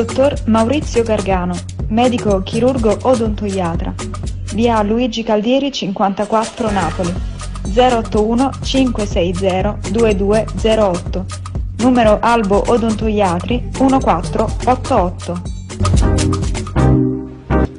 Dottor Maurizio Gargano, medico chirurgo odontoiatra. Via Luigi Caldieri 54 Napoli. 081 560 2208. Numero Albo Odontoiatri 1488.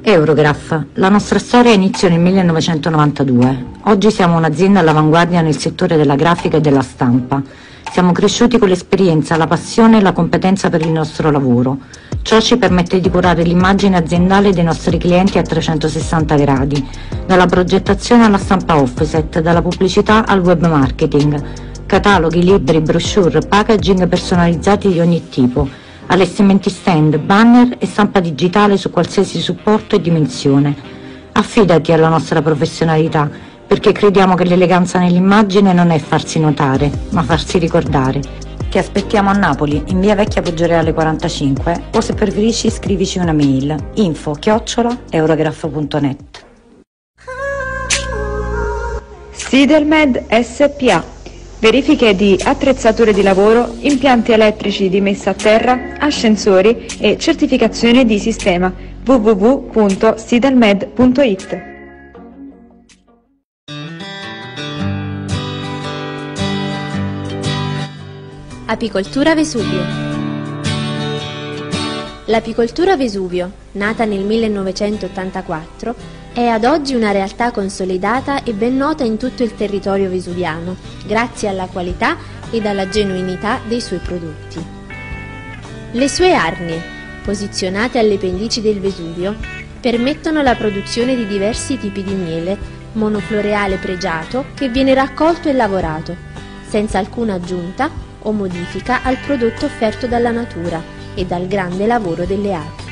Eurograph. La nostra storia inizia nel 1992. Oggi siamo un'azienda all'avanguardia nel settore della grafica e della stampa. Siamo cresciuti con l'esperienza, la passione e la competenza per il nostro lavoro. Ciò ci permette di curare l'immagine aziendale dei nostri clienti a 360 gradi, dalla progettazione alla stampa offset, dalla pubblicità al web marketing, cataloghi, libri, brochure, packaging personalizzati di ogni tipo, allestimenti stand, banner e stampa digitale su qualsiasi supporto e dimensione. Affidati alla nostra professionalità perché crediamo che l'eleganza nell'immagine non è farsi notare, ma farsi ricordare. Ti aspettiamo a Napoli, in via Vecchia Poggioreale 45, o se preferisci scrivici una mail info chiocciola eurograph.net. Sidelmed SPA. Verifiche di attrezzature di lavoro, impianti elettrici di messa a terra, ascensori e certificazione di sistema www.sidelmed.it. Apicoltura Vesuvio L'apicoltura Vesuvio, nata nel 1984, è ad oggi una realtà consolidata e ben nota in tutto il territorio vesuviano, grazie alla qualità ed alla genuinità dei suoi prodotti. Le sue arnie, posizionate alle pendici del Vesuvio, permettono la produzione di diversi tipi di miele, monofloreale pregiato che viene raccolto e lavorato, senza alcuna aggiunta o modifica al prodotto offerto dalla natura e dal grande lavoro delle api.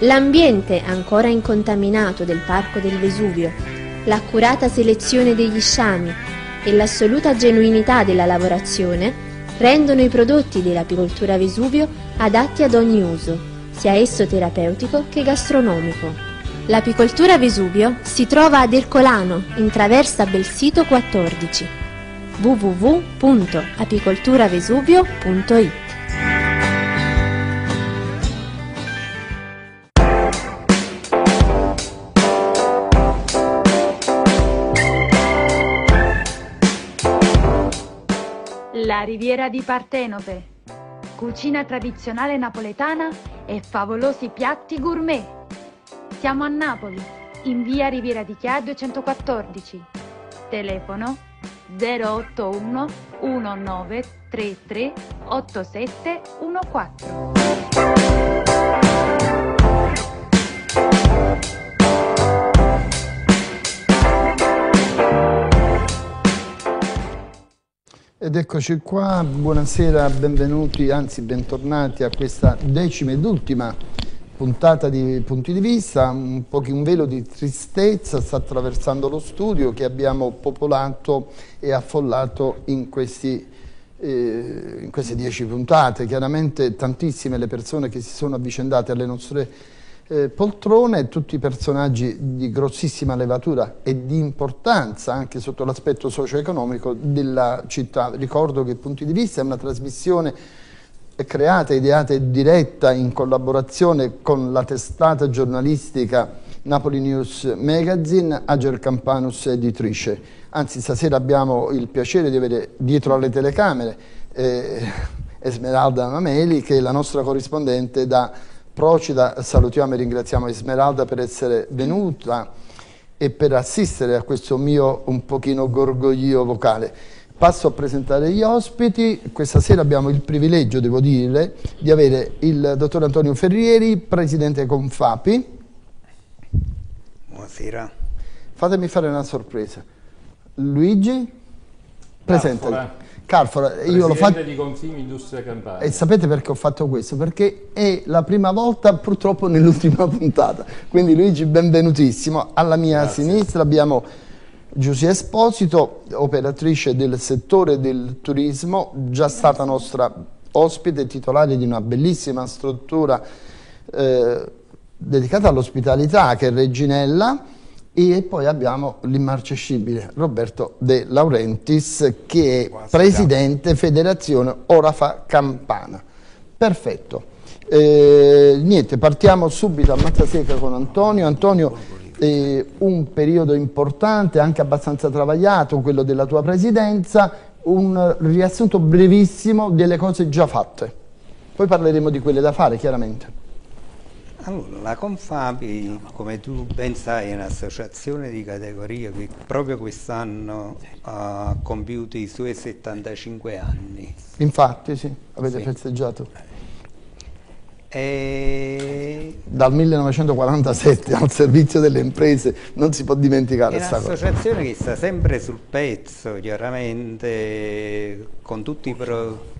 L'ambiente ancora incontaminato del Parco del Vesuvio, l'accurata selezione degli sciami e l'assoluta genuinità della lavorazione rendono i prodotti dell'apicoltura Vesuvio adatti ad ogni uso, sia esso terapeutico che gastronomico. L'apicoltura Vesuvio si trova ad Ercolano, in traversa Belsito 14 www.apicolturavesuvio.it La riviera di Partenope. Cucina tradizionale napoletana e favolosi piatti gourmet. Siamo a Napoli, in via Riviera di Chia 214. Telefono 081 1933 8714. Ed eccoci qua, buonasera, benvenuti, anzi bentornati a questa decima ed ultima puntata di punti di vista, un, un velo di tristezza sta attraversando lo studio che abbiamo popolato e affollato in, questi, eh, in queste dieci puntate. Chiaramente tantissime le persone che si sono avvicendate alle nostre eh, poltrone, tutti personaggi di grossissima levatura e di importanza anche sotto l'aspetto socio-economico della città. Ricordo che Punti di Vista è una trasmissione creata, ideata e diretta in collaborazione con la testata giornalistica Napoli News Magazine, Ager Campanus editrice. Anzi, stasera abbiamo il piacere di avere dietro alle telecamere eh, Esmeralda Mameli, che è la nostra corrispondente da Procida. Salutiamo e ringraziamo Esmeralda per essere venuta e per assistere a questo mio un pochino gorgoglio vocale. Passo a presentare gli ospiti. Questa sera abbiamo il privilegio, devo dire, di avere il dottor Antonio Ferrieri, presidente Confapi. Buonasera. Fatemi fare una sorpresa. Luigi, presentati. Carfora, io lo faccio di Confimi Industria Campana. E sapete perché ho fatto questo? Perché è la prima volta purtroppo nell'ultima puntata. Quindi Luigi, benvenutissimo. Alla mia Grazie. sinistra abbiamo Giusia Esposito, operatrice del settore del turismo, già stata nostra ospite titolare di una bellissima struttura eh, dedicata all'ospitalità che è Reginella e poi abbiamo l'immarcescibile Roberto De Laurentiis che è presidente federazione Orafa Campana. Perfetto. Eh, niente, partiamo subito a Mazzaseca con Antonio. Antonio, eh, un periodo importante, anche abbastanza travagliato, quello della tua presidenza, un riassunto brevissimo delle cose già fatte. Poi parleremo di quelle da fare, chiaramente. Allora, la Confabi, come tu ben sai, è un'associazione di categoria che proprio quest'anno ha compiuto i suoi 75 anni. Infatti, sì, avete sì. festeggiato. E... Dal 1947 al servizio delle imprese non si può dimenticare questa cosa. È un'associazione che sta sempre sul pezzo, chiaramente, con tutti i pro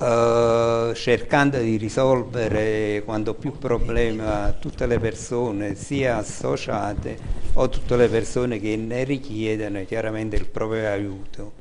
Uh, cercando di risolvere quanto più problemi a tutte le persone, sia associate o tutte le persone che ne richiedono chiaramente il proprio aiuto.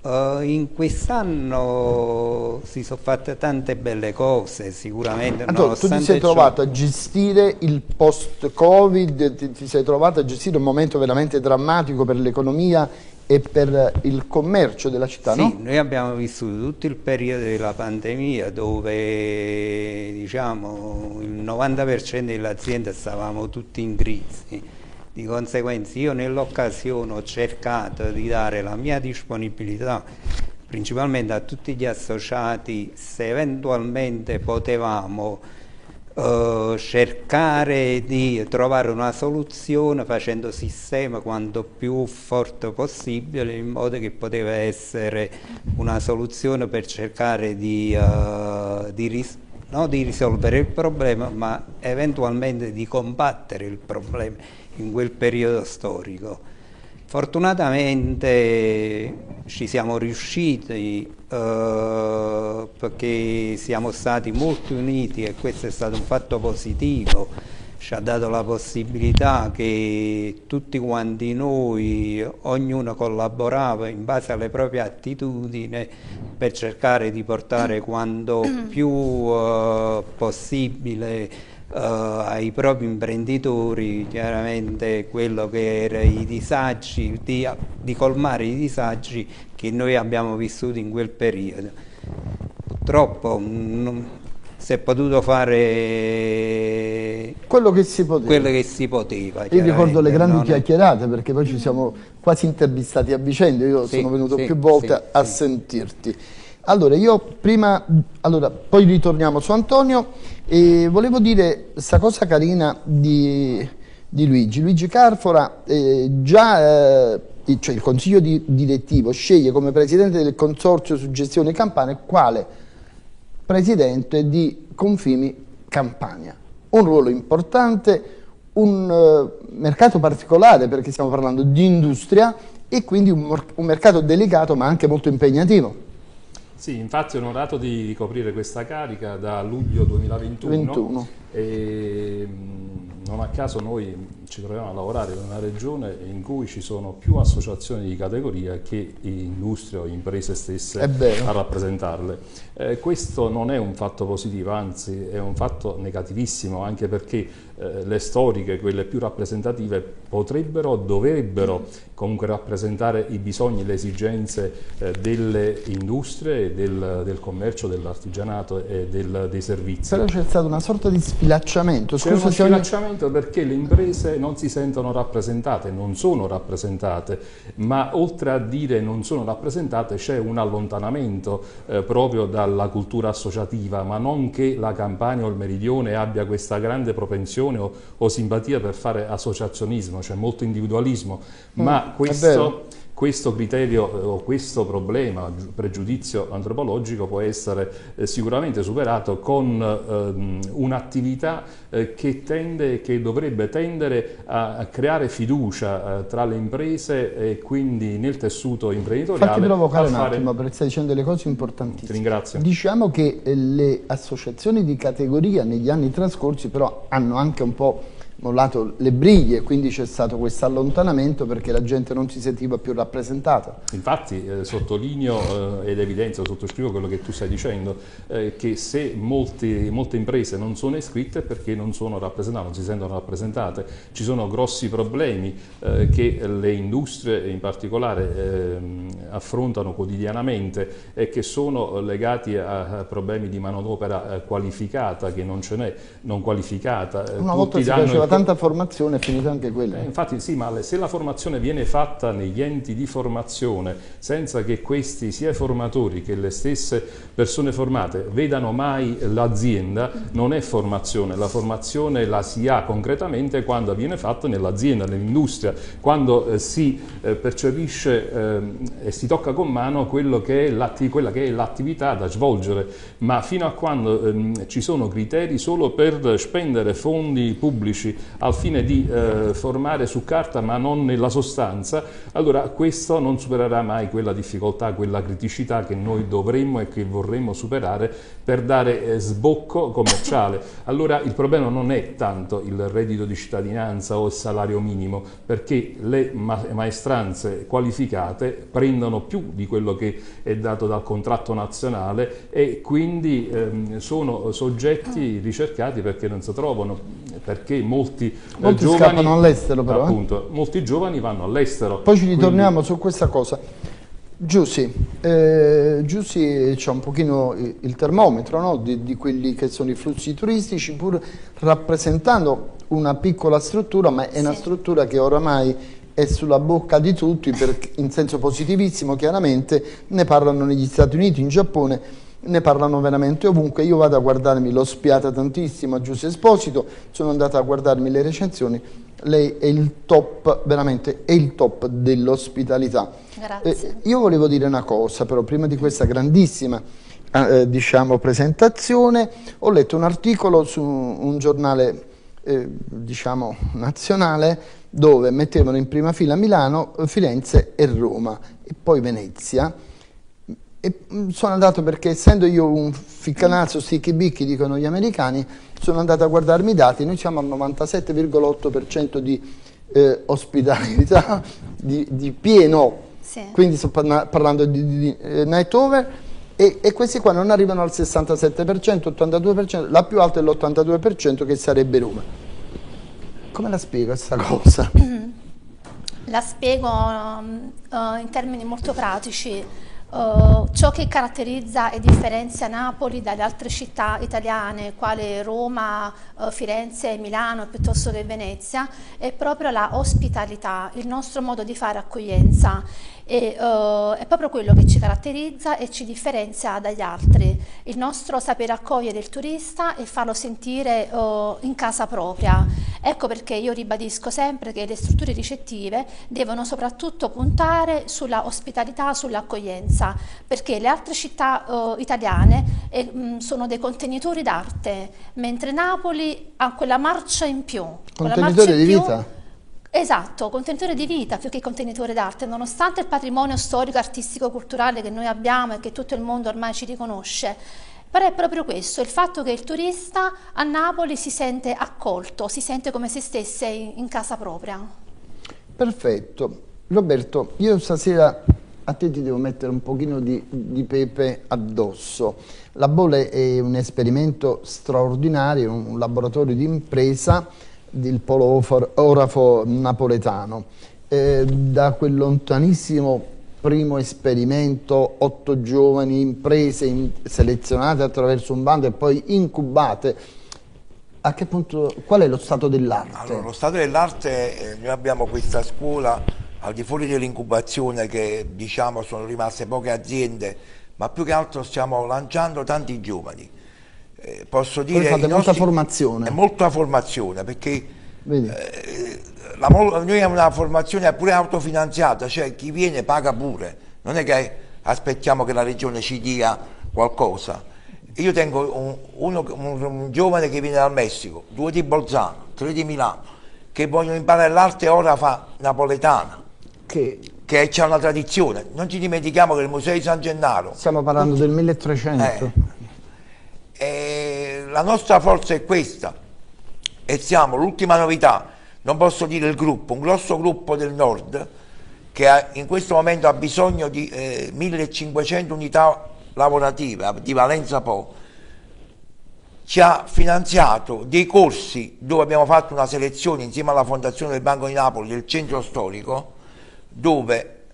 Uh, in quest'anno si sono fatte tante belle cose, sicuramente. Antonio, tu ti sei trovato a gestire il post-Covid, ti, ti sei trovato a gestire un momento veramente drammatico per l'economia e per il commercio della città, sì, no? noi abbiamo vissuto tutto il periodo della pandemia dove diciamo, il 90% delle aziende stavamo tutti in crisi. Di conseguenza io nell'occasione ho cercato di dare la mia disponibilità principalmente a tutti gli associati se eventualmente potevamo uh, cercare di trovare una soluzione facendo sistema quanto più forte possibile in modo che poteva essere una soluzione per cercare di, uh, di, ris no, di risolvere il problema ma eventualmente di combattere il problema in quel periodo storico. Fortunatamente ci siamo riusciti eh, perché siamo stati molto uniti e questo è stato un fatto positivo, ci ha dato la possibilità che tutti quanti noi, ognuno collaborava in base alle proprie attitudini per cercare di portare quanto più uh, possibile ai propri imprenditori chiaramente quello che era i disagi, di, di colmare i disagi che noi abbiamo vissuto in quel periodo. Purtroppo non, si è potuto fare quello che si poteva. Quello che si poteva io ricordo le grandi chiacchierate perché poi ci siamo quasi intervistati a vicenda, io sì, sono venuto sì, più volte sì, a sentirti. Allora, io prima, allora, poi ritorniamo su Antonio e volevo dire questa cosa carina di, di Luigi. Luigi Carfora eh, già, eh, cioè il consiglio di, direttivo sceglie come presidente del consorzio su gestione Campania quale presidente di Confimi Campania. Un ruolo importante, un uh, mercato particolare perché stiamo parlando di industria e quindi un, un mercato delicato ma anche molto impegnativo. Sì, infatti ho onorato di ricoprire questa carica da luglio 2021 21. e non a caso noi ci troviamo a lavorare in una regione in cui ci sono più associazioni di categoria che industrie o imprese stesse a rappresentarle. Eh, questo non è un fatto positivo, anzi è un fatto negativissimo anche perché eh, le storiche, quelle più rappresentative, potrebbero, dovrebbero comunque rappresentare i bisogni, le esigenze eh, delle industrie, del, del commercio, dell'artigianato e del, dei servizi. Però c'è stato una sorta di sfilacciamento. C'è uno sfilacciamento perché le imprese non si sentono rappresentate, non sono rappresentate, ma oltre a dire non sono rappresentate c'è un allontanamento eh, proprio dalla cultura associativa, ma non che la Campania o il Meridione abbia questa grande propensione o, o simpatia per fare associazionismo, c'è cioè molto individualismo, mm, ma questo questo criterio eh, o questo problema, pregiudizio antropologico può essere eh, sicuramente superato con ehm, un'attività eh, che tende, che dovrebbe tendere a, a creare fiducia eh, tra le imprese e quindi nel tessuto imprenditoriale. Fatti provocare un attimo perché stai dicendo delle cose importantissime. Ti ringrazio. Diciamo che eh, le associazioni di categoria negli anni trascorsi però hanno anche un po' mollato le briglie, quindi c'è stato questo allontanamento perché la gente non si sentiva più rappresentata. Infatti eh, sottolineo eh, ed evidenzio, sottoscrivo quello che tu stai dicendo, eh, che se molti, molte imprese non sono iscritte è perché non sono rappresentate, non si sentono rappresentate, ci sono grossi problemi eh, che le industrie in particolare ehm, affrontano quotidianamente e che sono legati a, a problemi di manodopera eh, qualificata, che non ce n'è, non qualificata. Una volta si faceva tanta formazione è finita anche quella. Eh, infatti sì, ma se la formazione viene fatta negli enti di formazione senza che questi, sia i formatori che le stesse persone formate, vedano mai l'azienda, non è formazione. La formazione la si ha concretamente quando viene fatta nell'azienda, nell'industria, quando eh, si eh, percepisce eh, e si tocca con mano che quella che è l'attività da svolgere, ma fino a quando ehm, ci sono criteri solo per spendere fondi pubblici al fine di eh, formare su carta ma non nella sostanza, allora questo non supererà mai quella difficoltà, quella criticità che noi dovremmo e che vorremmo superare per dare eh, sbocco commerciale. Allora il problema non è tanto il reddito di cittadinanza o il salario minimo, perché le ma maestranze qualificate prendono più di quello che è dato dal contratto nazionale e quindi ehm, sono soggetti ricercati perché non si trovano, perché molti, eh, molti giovani, scappano all'estero però. Eh. Appunto, eh? molti giovani vanno all'estero. Poi ci ritorniamo quindi... su questa cosa. Giussi, eh, Giussi c'è un pochino il termometro no? di, di, quelli che sono i flussi turistici, pur rappresentando una piccola struttura, ma è sì. una struttura che oramai è sulla bocca di tutti, per, in senso positivissimo chiaramente, ne parlano negli Stati Uniti, in Giappone, ne parlano veramente ovunque. Io vado a guardarmi, l'ho spiata tantissimo a Giuseppe Esposito, sono andata a guardarmi le recensioni, lei è il top, veramente è il top dell'ospitalità. Grazie. Eh, io volevo dire una cosa però, prima di questa grandissima eh, diciamo, presentazione, ho letto un articolo su un giornale eh, diciamo, nazionale dove mettevano in prima fila Milano, Firenze e Roma e poi Venezia e mm, sono andato perché essendo io un ficcanazzo sticky bicchi dicono gli americani sono andato a guardarmi i dati noi siamo al 97,8% di eh, ospitalità di, di pieno sì. quindi sto parlando di, di, di eh, night over e, e, questi qua non arrivano al 67%, 82%, la più alta è l'82% che sarebbe Roma. Come la spiego questa cosa? Mm. La spiego uh, in termini molto pratici. Uh, ciò che caratterizza e differenzia Napoli dalle altre città italiane, quali Roma, uh, Firenze, Milano piuttosto che Venezia, è proprio la ospitalità, il nostro modo di fare accoglienza e uh, è proprio quello che ci caratterizza e ci differenzia dagli altri, il nostro sapere accogliere il turista e farlo sentire uh, in casa propria. Ecco perché io ribadisco sempre che le strutture ricettive devono soprattutto puntare sulla ospitalità, sull'accoglienza, perché le altre città uh, italiane eh, mh, sono dei contenitori d'arte, mentre Napoli ha quella marcia in più. Contenitore di più, vita? Esatto, contenitore di vita più che contenitore d'arte, nonostante il patrimonio storico, artistico, culturale che noi abbiamo e che tutto il mondo ormai ci riconosce, però è proprio questo, il fatto che il turista a Napoli si sente accolto, si sente come se stesse in casa propria. Perfetto. Roberto, io stasera a te ti devo mettere un pochino di, di pepe addosso. La Bole è un esperimento straordinario, un laboratorio di impresa del polo orafo napoletano. Eh, da quel lontanissimo primo esperimento, otto giovani imprese in, selezionate attraverso un bando e poi incubate, a che punto, qual è lo stato dell'arte? Allora, lo stato dell'arte, eh, noi abbiamo questa scuola al di fuori dell'incubazione che diciamo sono rimaste poche aziende, ma più che altro stiamo lanciando tanti giovani eh, posso dire... Voi fate molta nostri, formazione. È molta formazione perché eh, la, noi abbiamo una formazione pure autofinanziata, cioè chi viene paga pure, non è che aspettiamo che la regione ci dia qualcosa. Io tengo un, uno, un, un giovane che viene dal Messico, due di Bolzano, tre di Milano, che vogliono imparare l'arte ora fa napoletana. Che che c'è una tradizione. Non ci dimentichiamo che il Museo di San Gennaro... Stiamo parlando del 1300. Eh, e la nostra forza è questa. e siamo l'ultima novità, non posso dire il gruppo, un grosso gruppo del nord che in questo momento ha bisogno di eh, 1500 unità lavorative di Valenza Po, ci ha finanziato dei corsi dove abbiamo fatto una selezione insieme alla Fondazione del Banco di Napoli del centro storico, dove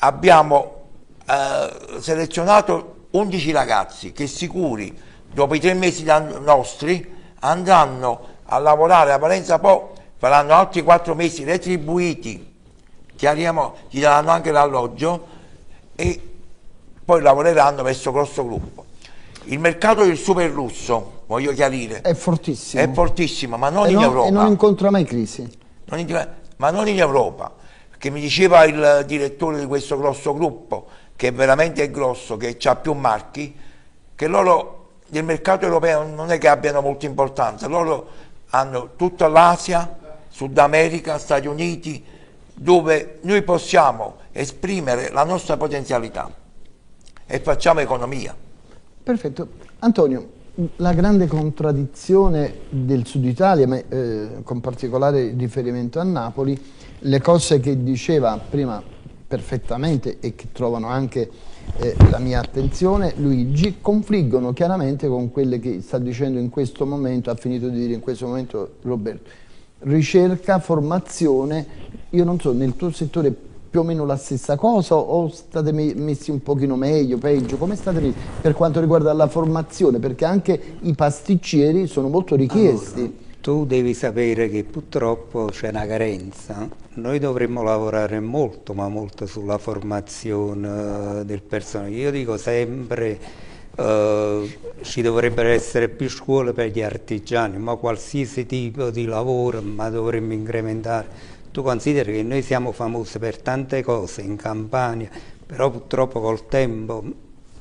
abbiamo eh, selezionato 11 ragazzi che sicuri dopo i tre mesi nostri andranno a lavorare a Valenza Po, faranno altri quattro mesi retribuiti, chiariamo, gli daranno anche l'alloggio e poi lavoreranno verso grosso gruppo. Il mercato del super lusso, voglio chiarire, è fortissimo, è fortissimo ma non e in non, Europa. E non incontra mai crisi. Non in, ma non in Europa, perché mi diceva il direttore di questo grosso gruppo, che veramente è grosso, che ha più marchi, che loro nel mercato europeo non è che abbiano molta importanza, loro hanno tutta l'Asia, Sud America, Stati Uniti, dove noi possiamo esprimere la nostra potenzialità e facciamo economia. Perfetto. Antonio, la grande contraddizione del Sud Italia, ma, eh, con particolare riferimento a Napoli, le cose che diceva prima perfettamente e che trovano anche eh, la mia attenzione, Luigi, confliggono chiaramente con quelle che sta dicendo in questo momento, ha finito di dire in questo momento Roberto. Ricerca, formazione, io non so, nel tuo settore più o meno la stessa cosa o state messi un pochino meglio, peggio? Come state messi per quanto riguarda la formazione? Perché anche i pasticceri sono molto richiesti. Allora tu devi sapere che purtroppo c'è una carenza. Noi dovremmo lavorare molto, ma molto sulla formazione del personale. Io dico sempre eh, ci dovrebbero essere più scuole per gli artigiani, ma qualsiasi tipo di lavoro, ma dovremmo incrementare. Tu consideri che noi siamo famosi per tante cose in Campania, però purtroppo col tempo,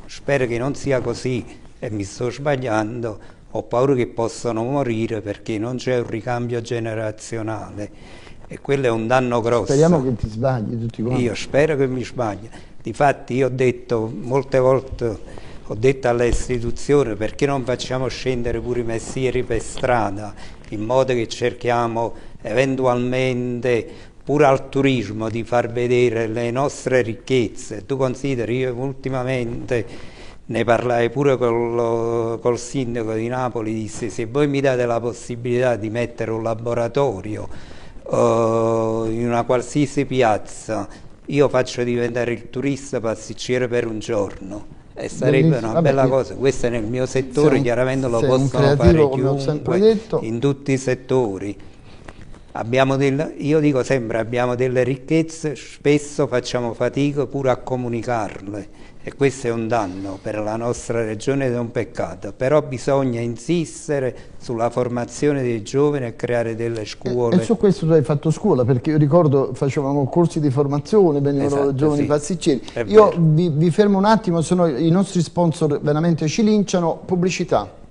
spero che non sia così e mi sto sbagliando, ho paura che possano morire perché non c'è un ricambio generazionale e quello è un danno grosso. Speriamo che ti sbagli tutti quanti. Io spero che mi sbagli. Difatti io ho detto molte volte ho detto alle istituzioni perché non facciamo scendere pure i mestieri per strada in modo che cerchiamo eventualmente pure al turismo di far vedere le nostre ricchezze. Tu consideri, io ultimamente ne parlai pure col, col, sindaco di Napoli, disse se voi mi date la possibilità di mettere un laboratorio uh, in una qualsiasi piazza, io faccio diventare il turista pasticcere per un giorno. E sarebbe Bellissimo. una Vabbè, bella cosa, questo è nel mio settore, chiaramente lo possono fare chiunque, in tutti i settori. Del, io dico sempre, abbiamo delle ricchezze, spesso facciamo fatica pure a comunicarle e questo è un danno per la nostra regione ed è un peccato, però bisogna insistere sulla formazione dei giovani e creare delle scuole. E, e su questo tu hai fatto scuola, perché io ricordo facevamo corsi di formazione, venivano esatto, giovani sì. pasticceri. Io vi, vi fermo un attimo, sono i nostri sponsor veramente ci linciano, pubblicità.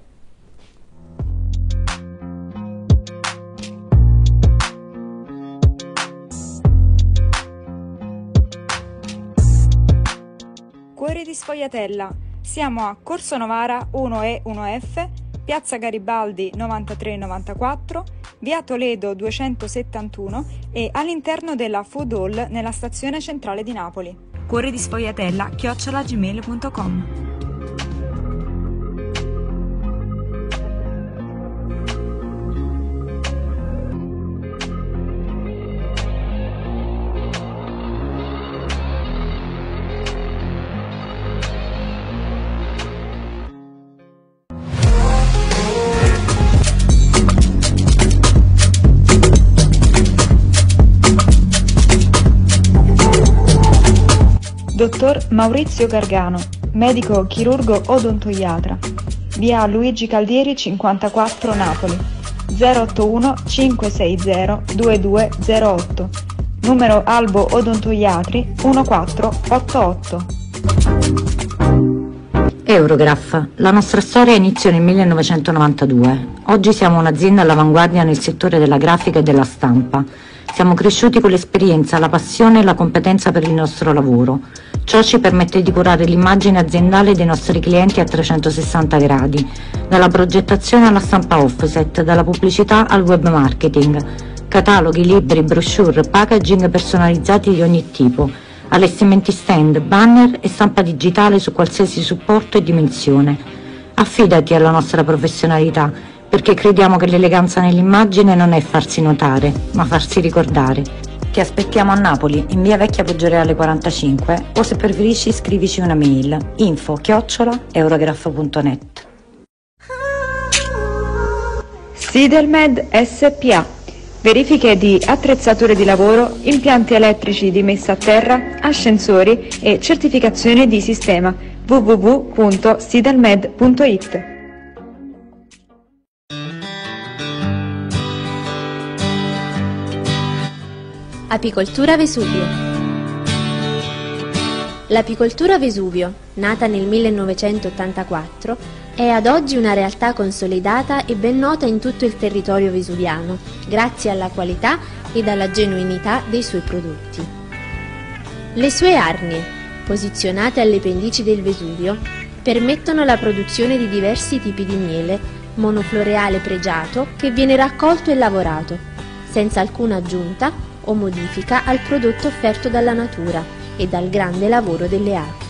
Di Sfogliatella. Siamo a Corso Novara 1E 1F, Piazza Garibaldi 9394, Via Toledo 271 e all'interno della Food Hall nella stazione centrale di Napoli. Cuore di Sfogliatella chiocciolagmail.com Dottor Maurizio Gargano, medico chirurgo odontoiatra. Via Luigi Caldieri 54 Napoli. 081 560 2208. Numero Albo Odontoiatri 1488. Eurograph. La nostra storia iniziò nel 1992. Oggi siamo un'azienda all'avanguardia nel settore della grafica e della stampa. Siamo cresciuti con l'esperienza, la passione e la competenza per il nostro lavoro. Ciò ci permette di curare l'immagine aziendale dei nostri clienti a 360 gradi, dalla progettazione alla stampa offset, dalla pubblicità al web marketing, cataloghi, libri, brochure, packaging personalizzati di ogni tipo, allestimenti stand, banner e stampa digitale su qualsiasi supporto e dimensione. Affidati alla nostra professionalità, perché crediamo che l'eleganza nell'immagine non è farsi notare, ma farsi ricordare. Ti aspettiamo a Napoli, in via Vecchia Poggioreale 45, o se preferisci scrivici una mail info chiocciola eurograph.net. Sidelmed SPA Verifiche di attrezzature di lavoro, impianti elettrici di messa a terra, ascensori e certificazione di sistema www.sidelmed.it Apicoltura Vesuvio L'apicoltura Vesuvio, nata nel 1984, è ad oggi una realtà consolidata e ben nota in tutto il territorio vesuviano, grazie alla qualità ed alla genuinità dei suoi prodotti. Le sue arnie, posizionate alle pendici del Vesuvio, permettono la produzione di diversi tipi di miele, monofloreale pregiato che viene raccolto e lavorato, senza alcuna aggiunta o modifica al prodotto offerto dalla natura e dal grande lavoro delle api.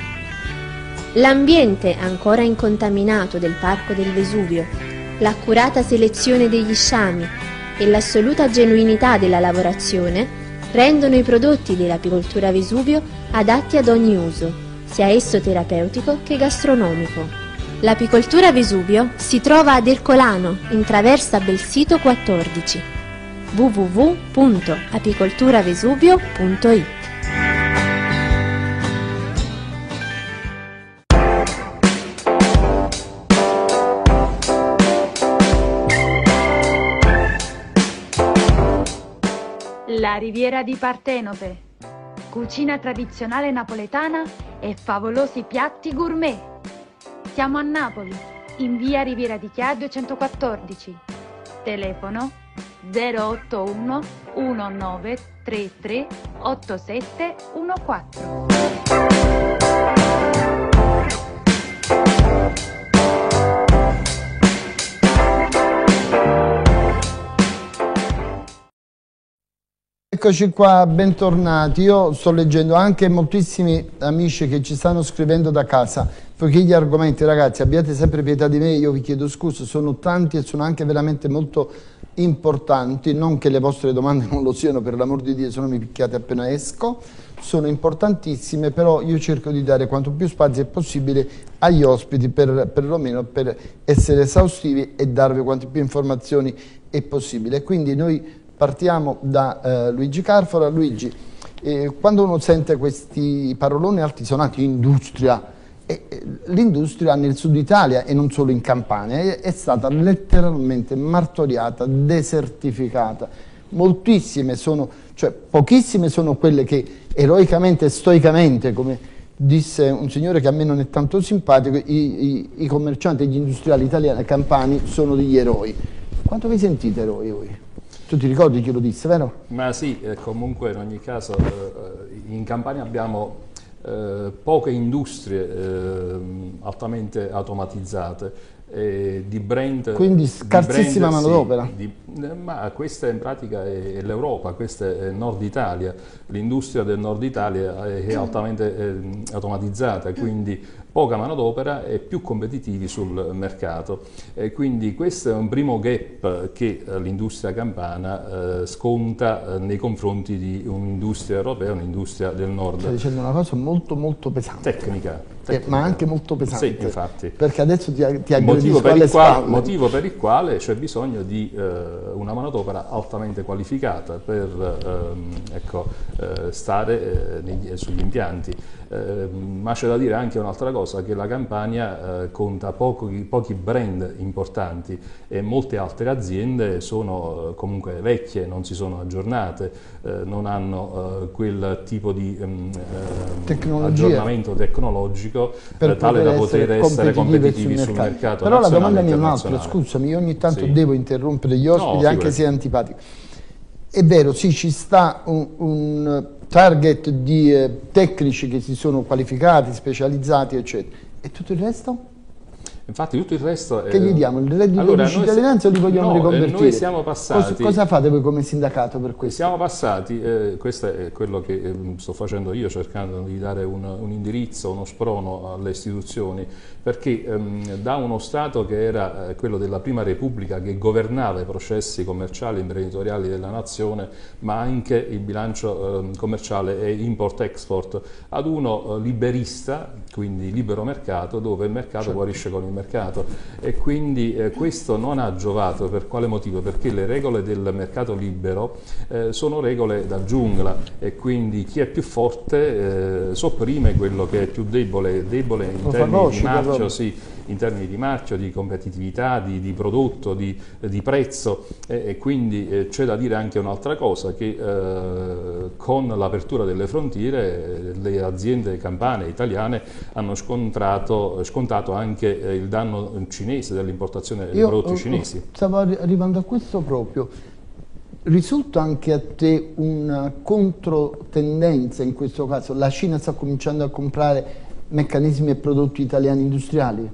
L'ambiente ancora incontaminato del Parco del Vesuvio, l'accurata selezione degli sciami e l'assoluta genuinità della lavorazione rendono i prodotti dell'apicoltura Vesuvio adatti ad ogni uso, sia esso terapeutico che gastronomico. L'apicoltura Vesuvio si trova ad Ercolano, in traversa Belsito 14 www.apicolturavesuvio.it La riviera di Partenope. Cucina tradizionale napoletana e favolosi piatti gourmet. Siamo a Napoli, in via Riviera di Chia 214. Telefono 081 1933 8714. Eccoci qua, bentornati. Io sto leggendo anche moltissimi amici che ci stanno scrivendo da casa, poiché gli argomenti, ragazzi, abbiate sempre pietà di me, io vi chiedo scusa, sono tanti e sono anche veramente molto importanti, non che le vostre domande non lo siano, per l'amor di Dio, se no mi picchiate appena esco, sono importantissime, però io cerco di dare quanto più spazio è possibile agli ospiti, per, perlomeno per essere esaustivi e darvi quante più informazioni è possibile. Quindi noi Partiamo da eh, Luigi Carfora. Luigi, eh, quando uno sente questi paroloni altisonati, industria, l'industria nel sud Italia e non solo in Campania è, stata letteralmente martoriata, desertificata. Moltissime sono, cioè pochissime sono quelle che eroicamente e stoicamente, come disse un signore che a me non è tanto simpatico, i, i, i commercianti e gli industriali italiani campani sono degli eroi. Quanto vi sentite eroi voi? Tu ti ricordi chi lo disse, vero? Ma sì, eh, comunque in ogni caso eh, eh, in Campania abbiamo eh, poche industrie eh, altamente automatizzate eh, di brand. Quindi scarsissima manodopera? Sì, ma questa in pratica è, è l'Europa, questa è Nord Italia, l'industria del Nord Italia è altamente automatizzata, quindi poca manodopera e più competitivi sul mercato. E quindi questo è un primo gap che eh, l'industria campana eh, sconta eh, nei confronti di un'industria europea, un'industria del nord. Stai dicendo una cosa molto molto pesante. Tecnica. Eh, ma anche molto pesante. Sì, infatti. Perché adesso ti, ti motivo per, il quale, motivo per il quale c'è bisogno di eh, una manodopera altamente qualificata per ehm, ecco, eh, stare negli, sugli impianti. Eh, ma c'è da dire anche un'altra cosa, che la Campania eh, conta pochi, pochi, brand importanti e molte altre aziende sono eh, comunque vecchie, non si sono aggiornate, eh, non hanno eh, quel tipo di ehm, eh, aggiornamento tecnologico per tale da poter essere competitivi sul mercato. mercato Però la domanda mia è un'altra, scusami, io ogni tanto sì. devo interrompere gli ospiti no, anche se è antipatico. È vero, sì, ci sta un, un target di eh, tecnici che si sono qualificati, specializzati, eccetera. E tutto il resto? Infatti tutto il resto... Che gli diamo? Il reddito allora, di cittadinanza o li vogliamo no, riconvertire? Noi siamo passati... Cosa, cosa, fate voi come sindacato per questo? Siamo passati, eh, questo è quello che eh, sto facendo io, cercando di dare un, un, indirizzo, uno sprono alle istituzioni, perché ehm, da uno Stato che era eh, quello della Prima Repubblica, che governava i processi commerciali e imprenditoriali della nazione, ma anche il bilancio ehm, commerciale e import-export, ad uno eh, liberista, quindi libero mercato, dove il mercato certo. guarisce con il mercato. E quindi eh, questo non ha giovato per quale motivo? Perché le regole del mercato libero eh, sono regole da giungla e quindi chi è più forte eh, sopprime quello che è più debole, debole in termini di marcio, sì, in termini di marcio, di competitività, di, di prodotto, di, di prezzo e, e quindi eh, c'è da dire anche un'altra cosa che eh, con l'apertura delle frontiere eh, le aziende campane italiane hanno scontato anche il danno cinese dell'importazione dei prodotti oh, cinesi. Stavo arrivando a questo proprio. Risulta anche a te una controtendenza in questo caso? La Cina sta cominciando a comprare meccanismi e prodotti italiani industriali?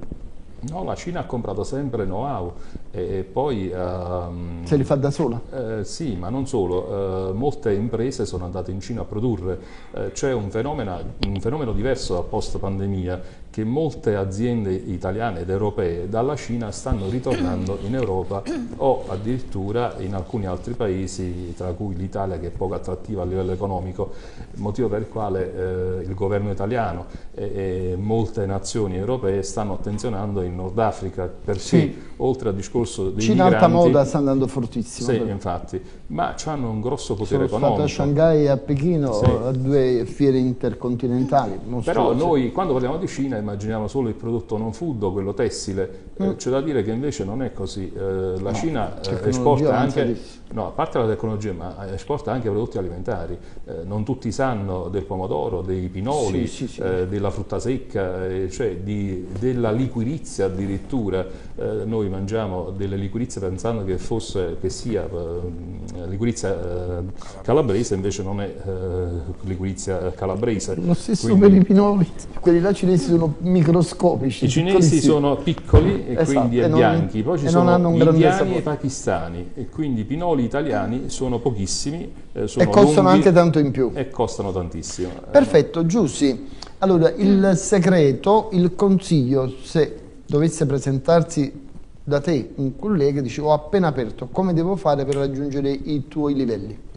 No, la Cina ha comprato sempre know-how e poi... Um, Se li fa da sola? Eh, sì, ma non solo. Eh, molte imprese sono andate in Cina a produrre. Eh, C'è un, un fenomeno, diverso dal post-pandemia che molte aziende italiane ed europee dalla Cina stanno ritornando in Europa o addirittura in alcuni altri paesi, tra cui l'Italia che è poco attrattiva a livello economico, motivo per il quale eh, il governo italiano e, e, molte nazioni europee stanno attenzionando il Nord Africa perché sì. oltre al discorso dei Cina migranti... alta moda sta andando fortissimo. Sì, infatti, ma hanno un grosso potere Sono economico. Sono stato a Shanghai e a Pechino, sì. a due fiere intercontinentali. Però noi quando parliamo di Cina immaginiamo solo il prodotto non food, quello tessile, mm. eh, c'è da dire che invece non è così. Eh, la no, Cina eh, esporta anche, no, a parte la tecnologia, ma esporta anche prodotti alimentari. Eh, non tutti sanno del pomodoro, dei pinoli, sì, sì, eh, della frutta secca, eh, cioè di, della liquirizia addirittura. noi mangiamo delle liquirizie pensando che, fosse, che sia liquirizia calabrese, invece non è liquirizia calabrese. Lo stesso Quindi, per i pinoli, quelli là cinesi sono micro microscopici. I cinesi sono piccoli e esatto, quindi e bianchi, poi ci sono indiani e pakistani e quindi i pinoli italiani sono pochissimi. Eh, sono e costano anche tanto in più. E costano tantissimo. Perfetto, Giussi. Allora, il segreto, il consiglio, se dovesse presentarsi da te un collega, dice ho appena aperto, come devo fare per raggiungere i tuoi livelli?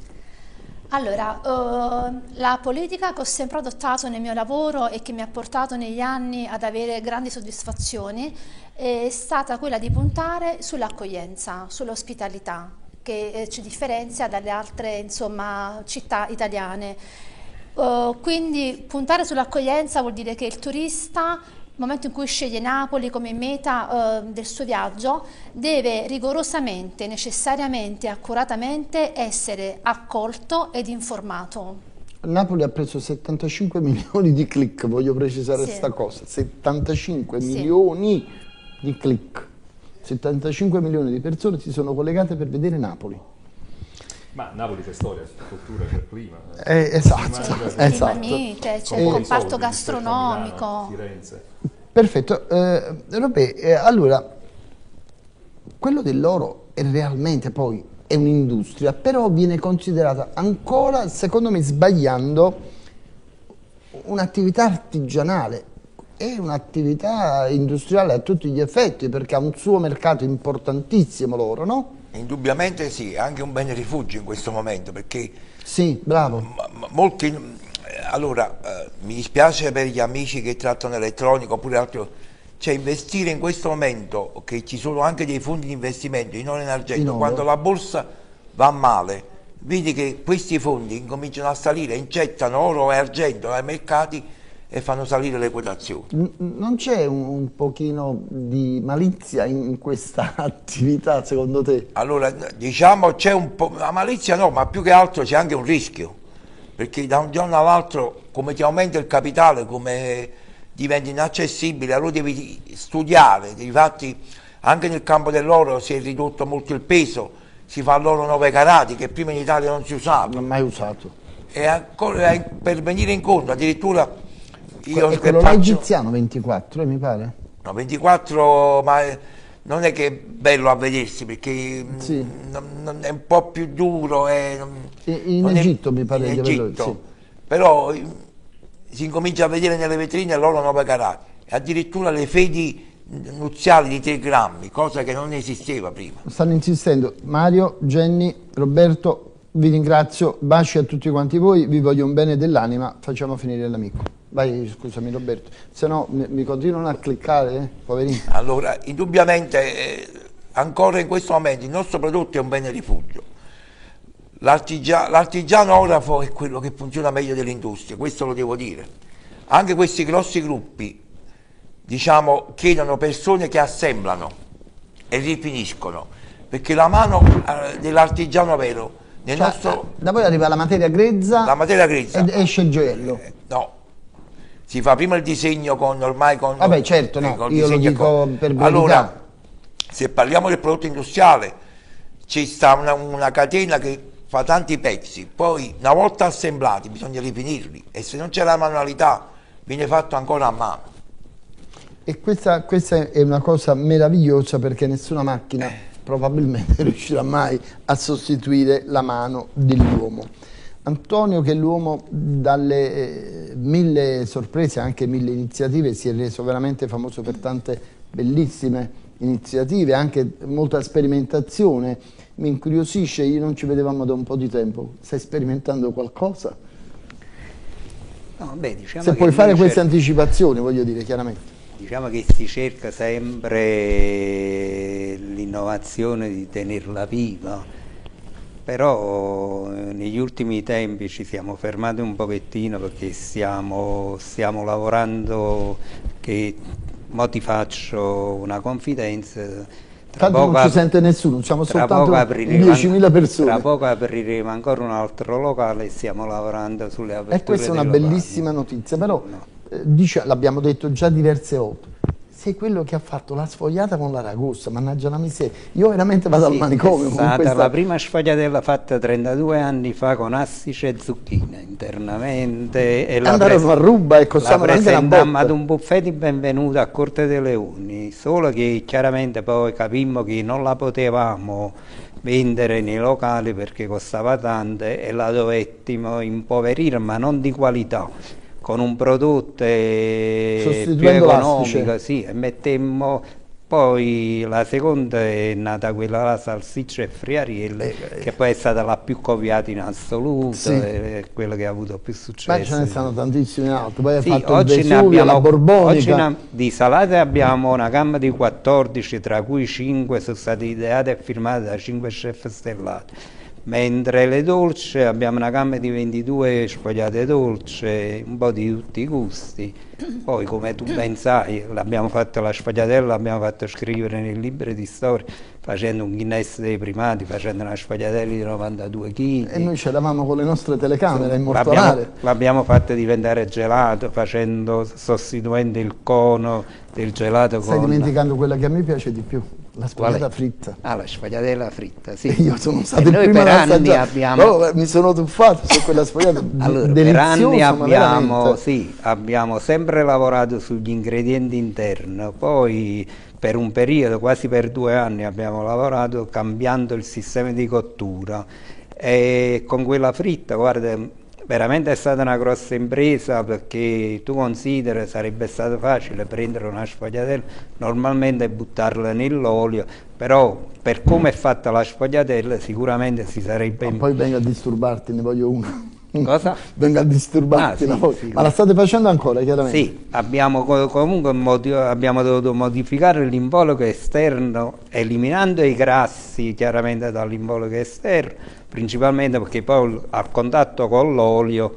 Allora, uh, la politica che ho sempre adottato nel mio lavoro e che mi ha portato negli anni ad avere grandi soddisfazioni è stata quella di puntare sull'accoglienza, sull'ospitalità, che eh, ci differenzia dalle altre insomma, città italiane. Uh, quindi puntare sull'accoglienza vuol dire che il turista momento in cui sceglie Napoli come meta eh, del suo viaggio, deve rigorosamente, necessariamente, accuratamente essere accolto ed informato. Napoli ha preso 75 milioni di click, voglio precisare questa sì. cosa, 75 sì. milioni di click, 75 milioni di persone si sono collegate per vedere Napoli. Ma Napoli c'è storia, c'è cultura, c'è clima. Eh, esatto, esatto. Mite, c'è il comparto gastronomico. Firenze. Perfetto. Eh, Robè, eh, allora, quello dell'oro è realmente poi è un'industria, però viene considerata ancora, secondo me sbagliando, un'attività artigianale. È un'attività industriale a tutti gli effetti perché ha un suo mercato importantissimo l'oro, no? Indubbiamente sì, è anche un bene rifugio in questo momento perché sì, bravo. molti, allora eh, mi dispiace per gli amici che trattano elettronico oppure altro, cioè investire in questo momento che ci sono anche dei fondi di investimento in oro in argento, quando la borsa va male, vedi che questi fondi incominciano a salire, incettano oro e argento ai mercati e fanno salire le quotazioni. Non c'è un, un, pochino di malizia in questa attività secondo te? Allora diciamo c'è un po', la malizia no, ma più che altro c'è anche un rischio, perché da un giorno all'altro come ti aumenta il capitale, come diventa inaccessibile, allora devi studiare, infatti anche nel campo dell'oro si è ridotto molto il peso, si fa l'oro 9 carati che prima in Italia non si usava. Non mai usato e ancora per venire incontro addirittura io e quello faccio... egiziano 24 eh, mi pare? no 24 ma non è che è bello a vedersi perché sì. non, non è un po' più duro è, in Egitto è, mi pare in Egitto, sì. però si incomincia a vedere nelle vetrine l'oro 9 carati addirittura le fedi nuziali di 3 grammi cosa che non esisteva prima stanno insistendo Mario, Jenny, Roberto vi ringrazio, baci a tutti quanti voi, vi voglio un bene dell'anima, facciamo finire l'amico. Vai, scusami Roberto, se no mi, mi continuano a cliccare, eh, poverini. Allora, indubbiamente, eh, ancora in questo momento il nostro prodotto è un bene rifugio. L'artigiano orafo è quello che funziona meglio dell'industria, questo lo devo dire. Anche questi grossi gruppi, diciamo, chiedono persone che assemblano e rifiniscono, perché la mano eh, dell'artigiano vero nel cioè, nostro... Da voi arriva la materia grezza, la materia grezza. ed esce il gioiello. No, si fa prima il disegno con ormai con... Vabbè certo, no, io lo dico con... per brevità. Allora, se parliamo del prodotto industriale, ci sta una, una catena che fa tanti pezzi, poi una volta assemblati bisogna rifinirli e se non c'è la manualità viene fatto ancora a mano. E questa, questa è una cosa meravigliosa perché nessuna macchina... Eh probabilmente riuscirà mai a sostituire la mano dell'uomo. Antonio che l'uomo dalle eh, mille sorprese, anche mille iniziative, si è reso veramente famoso per tante bellissime iniziative, anche molta sperimentazione, mi incuriosisce, io non ci vedevamo da un po' di tempo, stai sperimentando qualcosa? No, beh, diciamo Se puoi fare queste anticipazioni, voglio dire chiaramente. Diciamo che si cerca sempre l'innovazione di tenerla viva, però eh, negli ultimi tempi ci siamo fermati un pochettino perché stiamo, stiamo lavorando, che mo ti faccio una confidenza, tra Tanto non ci sente nessuno, siamo soltanto 10.000 persone. Tra poco apriremo ancora un altro locale e stiamo lavorando sulle aperture E questa è una bellissima notizia, però no eh, l'abbiamo detto già diverse volte, sei quello che ha fatto la sfogliata con la ragosta, mannaggia la miseria. Io veramente vado sì, al manicomio. È stata questa... la prima sfogliatella fatta 32 anni fa con astice e zucchine internamente. E Andarono a ruba e costavano anche una botta. ad un buffet di benvenuto a Corte dei Leoni, solo che chiaramente poi capimmo che non la potevamo vendere nei locali perché costava tanto e la dovettimo impoverire, ma non di qualità con un prodotto più economico sì, e mettemmo poi la seconda è nata quella la salsiccia e friarielle eh, che poi è stata la più copiata in assoluto sì. è quella che ha avuto più successo. Ma ce ne stanno tantissime altre poi sì, fatto oggi Vesuvio, ne abbiamo, la borbonica. ne, di salate abbiamo una gamma di 14 tra cui 5 sono state ideate e firmate da 5 chef stellati mentre le dolci abbiamo una gamma di 22 sfogliate dolci, un po' di tutti i gusti. Poi come tu ben sai, l'abbiamo fatto la sfogliatella, l'abbiamo fatto scrivere nei libri di storia facendo un Guinness dei primati, facendo una sfogliatella di 92 kg. E noi ce l'avevamo con le nostre telecamere a immortalare. L'abbiamo fatto diventare gelato, facendo, sostituendo il cono del gelato Stai con... dimenticando quella che a me piace di più. La sfogliata fritta. Ah, la sfogliatella fritta, sì. Io sono stato e il primo per anni abbiamo... Oh, mi sono tuffato su quella sfogliata. allora, per anni abbiamo, sì, abbiamo sempre lavorato sugli ingredienti interni, poi per un periodo, quasi per due anni, abbiamo lavorato cambiando il sistema di cottura e con quella fritta, guarda, veramente è stata una grossa impresa perché tu consideri sarebbe stato facile prendere una sfogliatella normalmente e buttarla nell'olio però per come è fatta la sfogliatella sicuramente si sarebbe... Ma poi venga a disturbarti, ne voglio una. Cosa? Venga a disturbarti, ah, sì, sì, ma la state facendo ancora chiaramente? Sì, abbiamo comunque abbiamo dovuto modificare l'involucro esterno eliminando i grassi chiaramente dall'involucro esterno principalmente perché poi al contatto con l'olio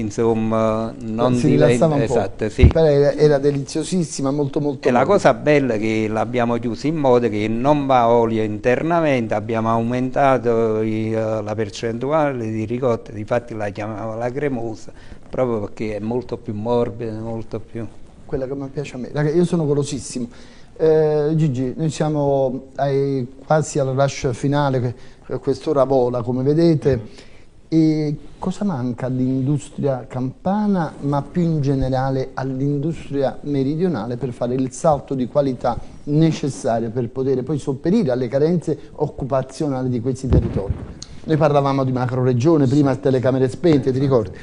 insomma non si diventa esatto, sì. era, era, deliziosissima molto molto e la cosa bella è che l'abbiamo chiusa in modo che non va olio internamente abbiamo aumentato i, uh, la percentuale di ricotta difatti la chiamavo la cremosa proprio perché è molto più morbida molto più quella che mi piace a me. Raga, io sono golosissimo eh, Gigi noi siamo ai, quasi al rush finale quest'ora vola come vedete E cosa manca all'industria campana, ma più in generale all'industria meridionale per fare il salto di qualità necessario per poter poi sopperire alle carenze occupazionali di questi territori? Noi parlavamo di macroregione, prima telecamere spente, ti ricordi?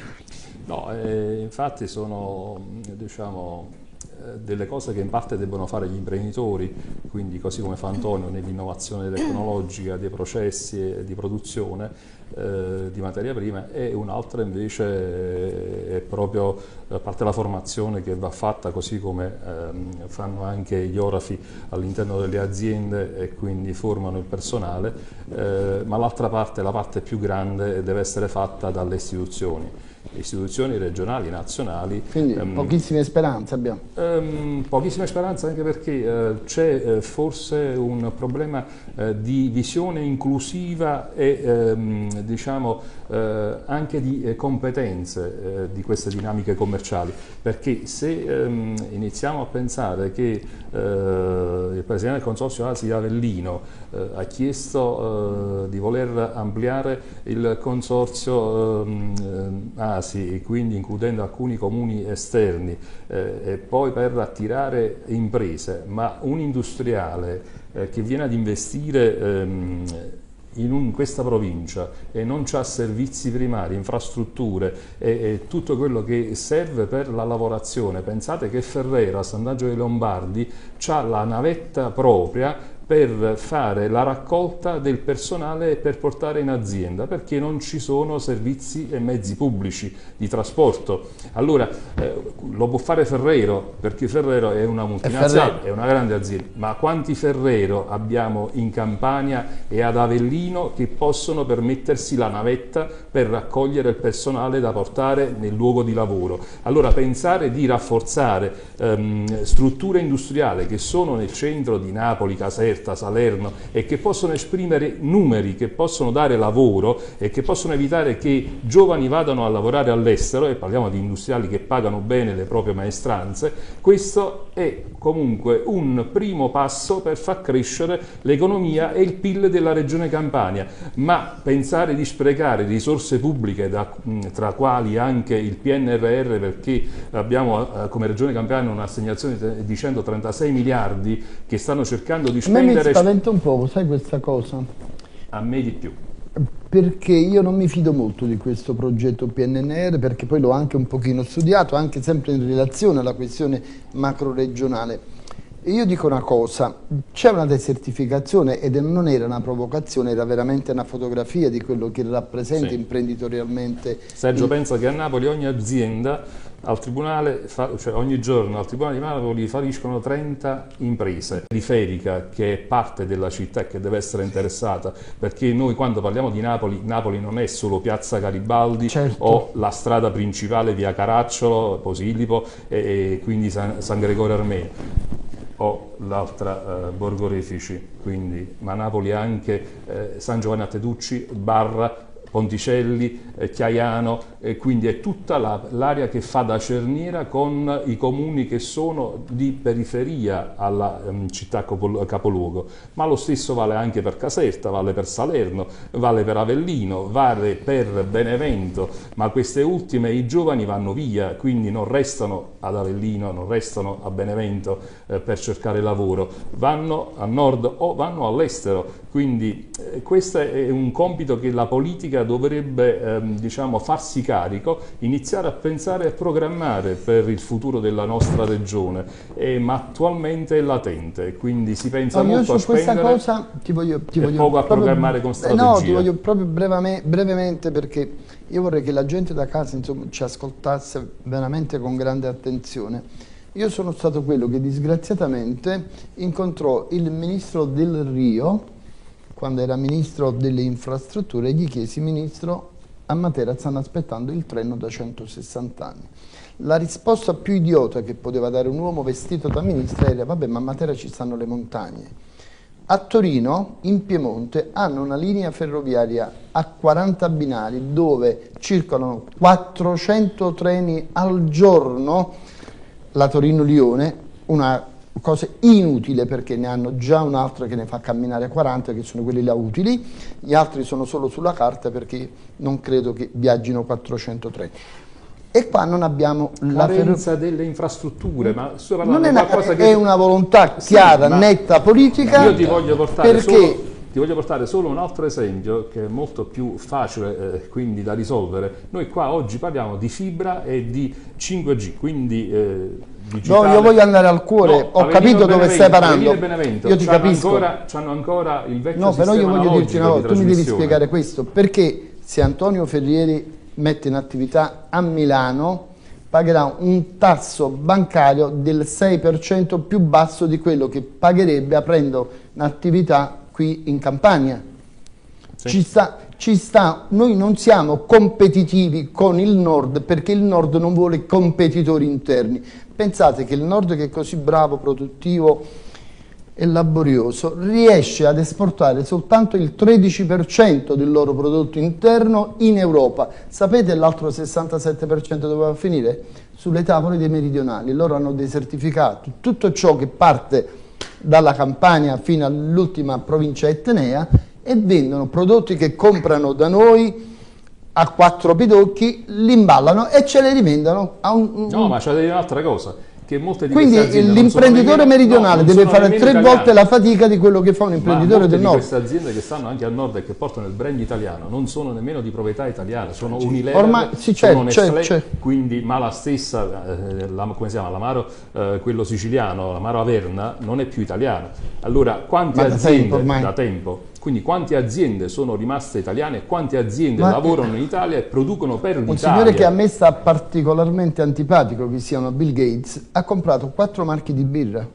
No, eh, infatti sono diciamo, eh, delle cose che in parte debbono fare gli imprenditori, quindi così come fa Antonio nell'innovazione tecnologica dei processi di produzione, eh, di materia prima e un'altra invece è proprio a parte la formazione che va fatta così come ehm, fanno anche gli orafi all'interno delle aziende e quindi formano il personale, eh, ma l'altra parte, la parte più grande, deve essere fatta dalle istituzioni istituzioni regionali, nazionali. Quindi um, pochissime speranze abbiamo. Um, pochissime speranze anche perché uh, c'è uh, forse un problema uh, di visione inclusiva e um, diciamo anche di competenze di queste dinamiche commerciali, perché se iniziamo a pensare che il Presidente del Consorzio Asi Avellino ha chiesto di voler ampliare il Consorzio Asi Asi e quindi includendo alcuni comuni esterni eh, e poi per attirare imprese, ma un industriale eh, che viene ad investire ehm, in, un, in, questa provincia e non ha servizi primari, infrastrutture e, e, tutto quello che serve per la lavorazione, pensate che Ferrera, a dei Lombardi, ha la navetta propria per fare la raccolta del personale per portare in azienda perché non ci sono servizi e mezzi pubblici di trasporto. Allora eh, lo può fare Ferrero perché Ferrero è una multinazionale, è una grande azienda, ma quanti Ferrero abbiamo in Campania e ad Avellino che possono permettersi la navetta per raccogliere il personale da portare nel luogo di lavoro? Allora pensare di rafforzare ehm, strutture industriali che sono nel centro di Napoli, Caserta, Caserta, Salerno e che possono esprimere numeri, che possono dare lavoro e che possono evitare che giovani vadano a lavorare all'estero, e parliamo di industriali che pagano bene le proprie maestranze, questo è comunque un primo passo per far crescere l'economia e il PIL della regione Campania, ma pensare di sprecare risorse pubbliche, da, tra quali anche il PNRR, perché abbiamo eh, come regione Campania un'assegnazione di 136 miliardi che stanno cercando di spendere mi spaventa un po', sai questa cosa? A me di più. Perché io non mi fido molto di questo progetto PNR, perché poi l'ho anche un pochino studiato, anche sempre in relazione alla questione macro-regionale. Io dico una cosa, c'è una desertificazione ed non era una provocazione, era veramente una fotografia di quello che rappresenta sì. imprenditorialmente. Sergio il... pensa che a Napoli ogni azienda al tribunale, cioè ogni giorno al Tribunale di Napoli fariscono 30 imprese. Periferica che è parte della città e che deve essere interessata, perché noi quando parliamo di Napoli, Napoli non è solo Piazza Garibaldi certo. o la strada principale via Caracciolo, Posillipo e, e quindi San, San Gregorio Armenio o l'altra eh, Borgo Refici, quindi, ma Napoli anche eh, San Giovanni a Teducci, Barra, Ponticelli, eh, Chiaiano, e quindi è tutta l'area la, che fa da cerniera con i comuni che sono di periferia alla um, città capoluogo, ma lo stesso vale anche per Caserta, vale per Salerno, vale per Avellino, vale per Benevento, ma queste ultime i giovani vanno via, quindi non restano ad Avellino, non restano a Benevento eh, per cercare lavoro, vanno a nord o vanno all'estero, quindi eh, questo è un compito che la politica dovrebbe ehm, diciamo, farsi carico, iniziare a pensare e a programmare per il futuro della nostra regione, eh, ma attualmente è latente, quindi si pensa no, molto a spendere cosa ti voglio, ti voglio poco a proprio, programmare con strategia. No, ti voglio proprio brevemente, brevemente perché io vorrei che la gente da casa insomma, ci ascoltasse veramente con grande attenzione. Io sono stato quello che disgraziatamente incontrò il ministro del Rio quando era ministro delle infrastrutture, gli chiesi, ministro, a Matera stanno aspettando il treno da 160 anni. La risposta più idiota che poteva dare un uomo vestito da ministro era, vabbè, ma a Matera ci stanno le montagne. A Torino, in Piemonte, hanno una linea ferroviaria a 40 binari dove circolano 400 treni al giorno, la Torino-Lione, una cose inutili perché ne hanno già un altro che ne fa camminare 40 che sono quelli là utili, gli altri sono solo sulla carta perché non credo che viaggino 400 treni. E qua non abbiamo la carenza delle infrastrutture, ma non è, una, che... è una volontà chiara, sì, netta, politica. Io ti voglio portare perché... solo ti voglio portare solo un altro esempio che è molto più facile eh, quindi da risolvere. Noi qua oggi parliamo di fibra e di 5G, quindi eh, digitale. No, io voglio andare al cuore, no, ho capito dove stai parando. Io ti capisco. Ancora, hanno ancora il vecchio No, però io voglio dirti una cosa, tu mi devi spiegare questo, perché se Antonio Ferrieri mette in attività a Milano pagherà un tasso bancario del 6% più basso di quello che pagherebbe aprendo un'attività qui in Campania. Sì. Ci, sta, ci sta, noi non siamo competitivi con il nord perché il nord non vuole competitori interni. Pensate che il nord che è così bravo, produttivo e laborioso riesce ad esportare soltanto il 13% del loro prodotto interno in Europa. Sapete l'altro 67% dove va a finire? Sulle tavole dei meridionali. Loro hanno desertificato tutto ciò che parte dalla Campania fino all'ultima provincia etnea e vendono prodotti che comprano da noi a quattro pidocchi, li imballano e ce li rivendono a un... No, ma c'è un'altra cosa che molte di Quindi l'imprenditore meridionale no, deve fare tre italiane. volte la fatica di quello che fa un imprenditore del nord. queste aziende che stanno anche al nord e che portano il brand italiano non sono nemmeno di proprietà italiana, sono Unilever, Ormai, sì, c'è, sono Nestlé, c'è, quindi ma la stessa, eh, la, come si chiama, l'amaro, eh, quello siciliano, l'amaro Averna, non è più italiano. Allora, quante ma aziende da tempo, da tempo quindi quante aziende sono rimaste italiane, quante aziende Ma lavorano in Italia e producono per l'Italia. Un signore che a me sta particolarmente antipatico, che si chiama Bill Gates, ha comprato quattro marchi di birra,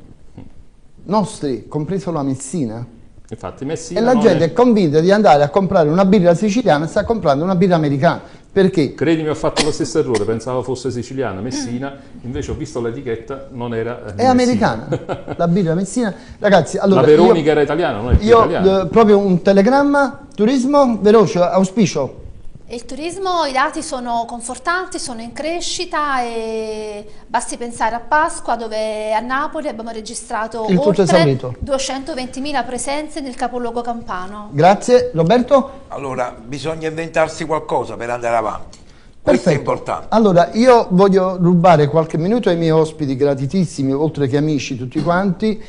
nostri, compreso la Messina. Infatti Messina e la gente è... è convinta di andare a comprare una birra siciliana e sta comprando una birra americana perché? Credimi, ho fatto lo stesso errore, pensavo fosse siciliana, Messina, invece ho visto l'etichetta, non era eh, È americana, la birra Messina. Ragazzi, allora... La Veronica io, era italiana, non è più io, italiana. Eh, proprio un telegramma, turismo, veloce, auspicio. Il turismo, i dati sono confortanti, sono in crescita e basti pensare a Pasqua dove a Napoli abbiamo registrato Il oltre 220.000 presenze nel capoluogo campano. Grazie. Roberto? Allora, bisogna inventarsi qualcosa per andare avanti. Questo è importante. Allora, io voglio rubare qualche minuto ai miei ospiti gratitissimi, oltre che amici tutti quanti,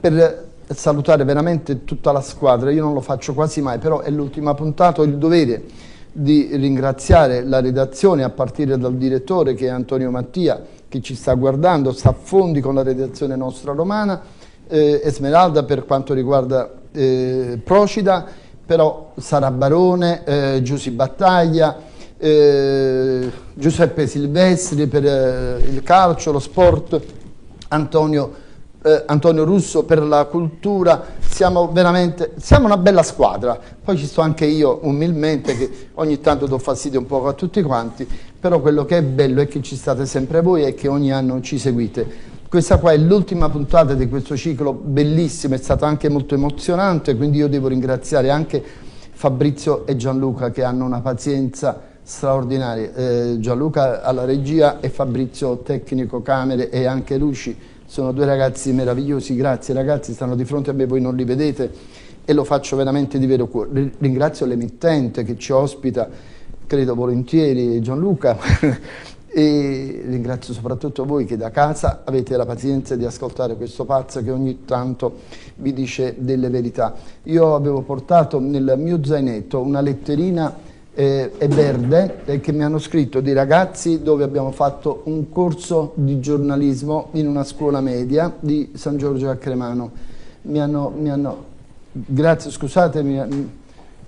per salutare veramente tutta la squadra. Io non lo faccio quasi mai, però è l'ultima puntata, ho il dovere di ringraziare la redazione a partire dal direttore che è Antonio Mattia che ci sta guardando, sta a con la redazione nostra romana, eh, Esmeralda per quanto riguarda eh, Procida, però Sara Barone, eh, Giussi Battaglia, eh, Giuseppe Silvestri per eh, il calcio, lo sport, Antonio eh, Antonio Russo per la cultura, siamo veramente, siamo una bella squadra, poi ci sto anche io umilmente che ogni tanto do fastidio un po' a tutti quanti, però quello che è bello è che ci state sempre voi e che ogni anno ci seguite. Questa qua è l'ultima puntata di questo ciclo bellissimo, è stato anche molto emozionante, quindi io devo ringraziare anche Fabrizio e Gianluca che hanno una pazienza straordinaria, eh, Gianluca alla regia e Fabrizio tecnico camere e anche luci sono due ragazzi meravigliosi, grazie ragazzi, stanno di fronte a me, voi non li vedete e lo faccio veramente di vero cuore. Ringrazio l'emittente che ci ospita, credo volentieri, Gianluca, e ringrazio soprattutto voi che da casa avete la pazienza di ascoltare questo pazzo che ogni tanto vi dice delle verità. Io avevo portato nel mio zainetto una letterina eh, e Verde che mi hanno scritto dei ragazzi dove abbiamo fatto un corso di giornalismo in una scuola media di San Giorgio a Cremano. Mi hanno, mi hanno grazie, scusate, mi,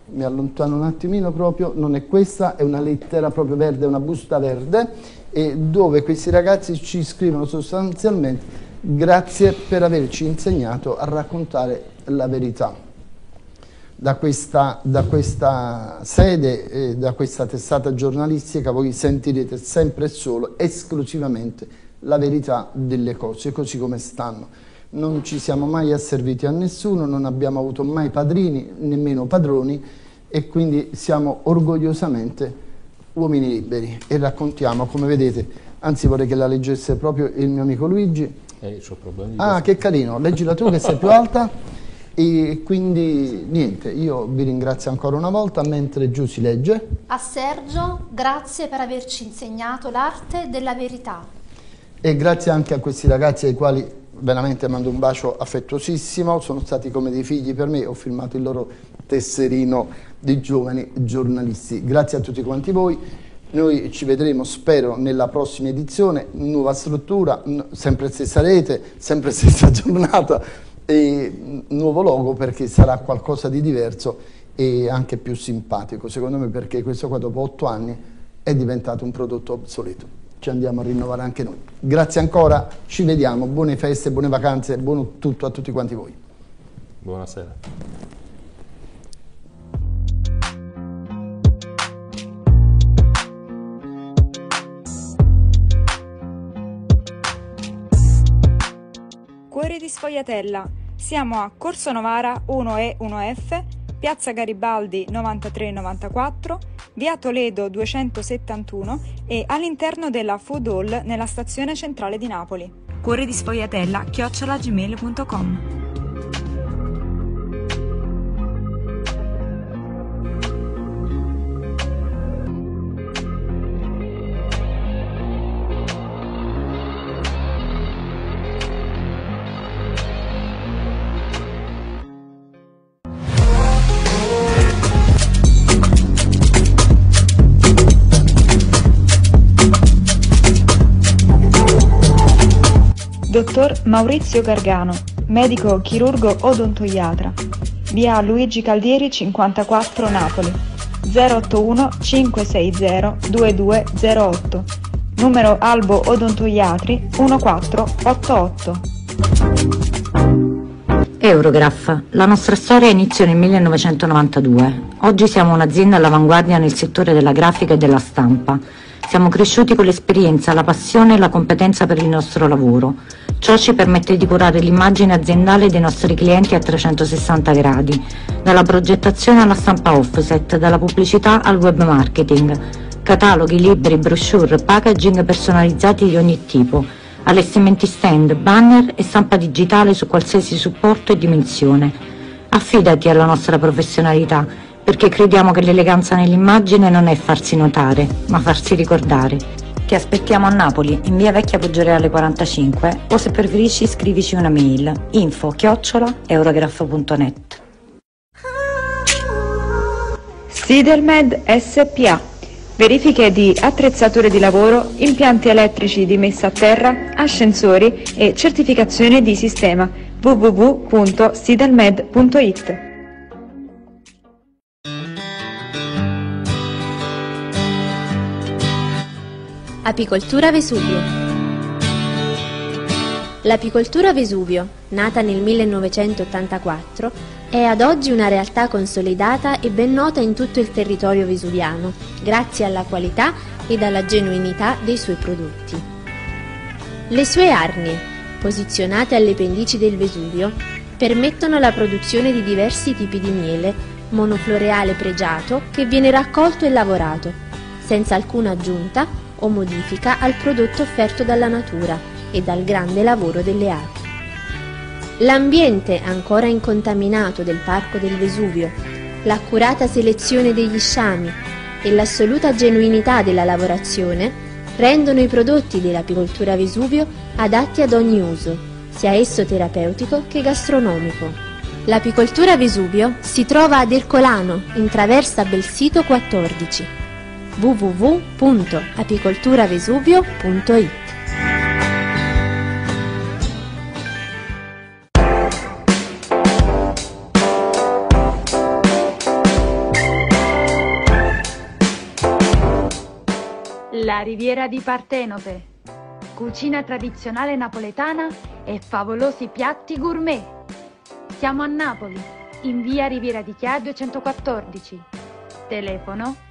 mi allontano un attimino proprio, non è questa, è una lettera proprio verde, una busta verde e dove questi ragazzi ci scrivono sostanzialmente grazie per averci insegnato a raccontare la verità da questa, da questa sede, eh, da questa testata giornalistica, voi sentirete sempre e solo, esclusivamente, la verità delle cose, così come stanno. Non ci siamo mai asserviti a nessuno, non abbiamo avuto mai padrini, nemmeno padroni, e quindi siamo orgogliosamente uomini liberi e raccontiamo, come vedete, anzi vorrei che la leggesse proprio il mio amico Luigi, Eh, Ah, che carino, leggila tu che sei più alta. E quindi niente, io vi ringrazio ancora una volta mentre giù si legge. A Sergio, grazie per averci insegnato l'arte della verità. E grazie anche a questi ragazzi ai quali veramente mando un bacio affettuosissimo, sono stati come dei figli per me, ho filmato il loro tesserino di giovani giornalisti. Grazie a tutti quanti voi, noi ci vedremo spero nella prossima edizione, nuova struttura, sempre stessa rete, sempre stessa giornata e nuovo logo perché sarà qualcosa di diverso e anche più simpatico secondo me perché questo qua dopo otto anni è diventato un prodotto obsoleto ci andiamo a rinnovare anche noi. Grazie ancora, ci vediamo, buone feste, buone vacanze, buon tutto a tutti quanti voi. Buonasera. Cuore di Sfogliatella. Siamo a Corso Novara 1E 1F, Piazza Garibaldi 9394, Via Toledo 271 e all'interno della Food Hall nella stazione centrale di Napoli. Cuore di Sfogliatella chiocciolagmail.com Dottor Maurizio Gargano, medico chirurgo odontoiatra. Via Luigi Caldieri 54 Napoli. 081 560 2208. Numero Albo Odontoiatri 1488. Eurograph. La nostra storia iniziò nel 1992. Oggi siamo un'azienda all'avanguardia nel settore della grafica e della stampa. Siamo cresciuti con l'esperienza, la passione e la competenza per il nostro lavoro. Ciò ci permette di curare l'immagine aziendale dei nostri clienti a 360 gradi, dalla progettazione alla stampa offset, dalla pubblicità al web marketing, cataloghi, libri, brochure, packaging personalizzati di ogni tipo, allestimenti stand, banner e stampa digitale su qualsiasi supporto e dimensione. Affidati alla nostra professionalità, perché crediamo che l'eleganza nell'immagine non è farsi notare, ma farsi ricordare. Ti aspettiamo a Napoli, in via Vecchia Poggioreale 45, o se preferisci scrivici una mail, info chiocciola eurograph.net. Sidelmed SPA. Verifiche di attrezzature di lavoro, impianti elettrici di messa a terra, ascensori e certificazione di sistema www.sidelmed.it. Apicoltura Vesuvio L'apicoltura Vesuvio, nata nel 1984, è ad oggi una realtà consolidata e ben nota in tutto il territorio vesuviano, grazie alla qualità ed alla genuinità dei suoi prodotti. Le sue arnie, posizionate alle pendici del Vesuvio, permettono la produzione di diversi tipi di miele, monofloreale pregiato che viene raccolto e lavorato, senza alcuna aggiunta o modifica al prodotto offerto dalla natura e dal grande lavoro delle api. L'ambiente ancora incontaminato del Parco del Vesuvio, l'accurata selezione degli sciami e l'assoluta genuinità della lavorazione rendono i prodotti dell'apicoltura Vesuvio adatti ad ogni uso, sia esso terapeutico che gastronomico. L'apicoltura Vesuvio si trova ad Ercolano, in traversa Belsito 14 www.apicolturavesuvio.it La riviera di Partenope. Cucina tradizionale napoletana e favolosi piatti gourmet. Siamo a Napoli, in via Riviera di Chia 214. Telefono